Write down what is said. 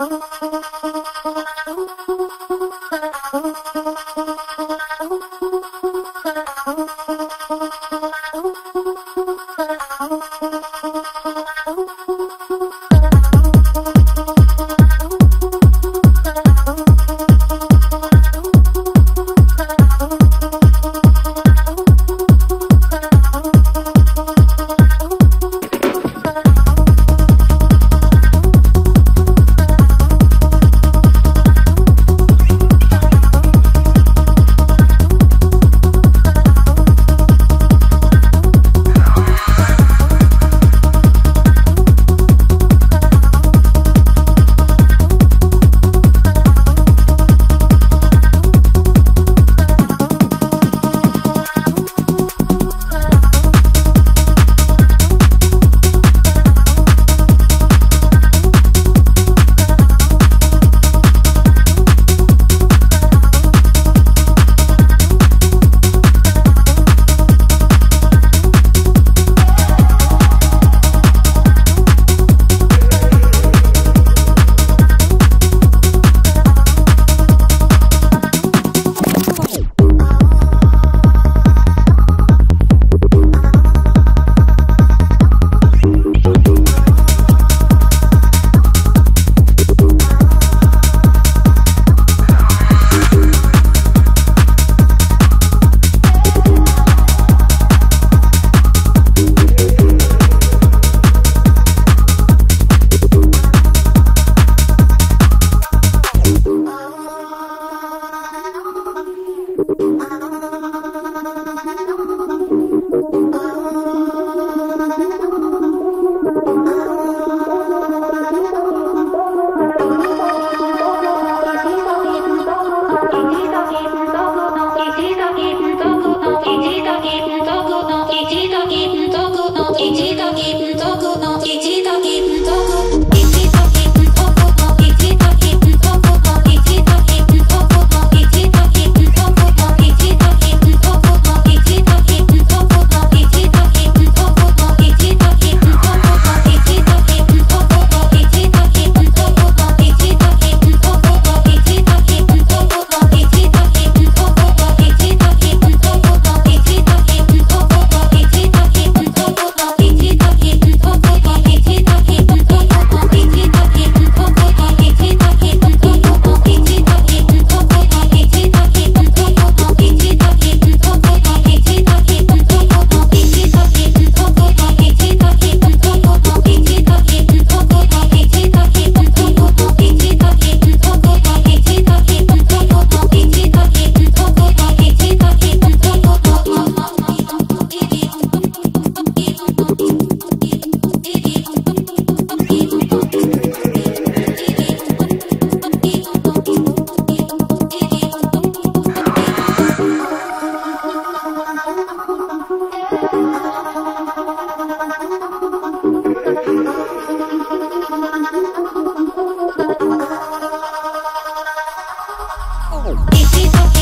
Oh, You.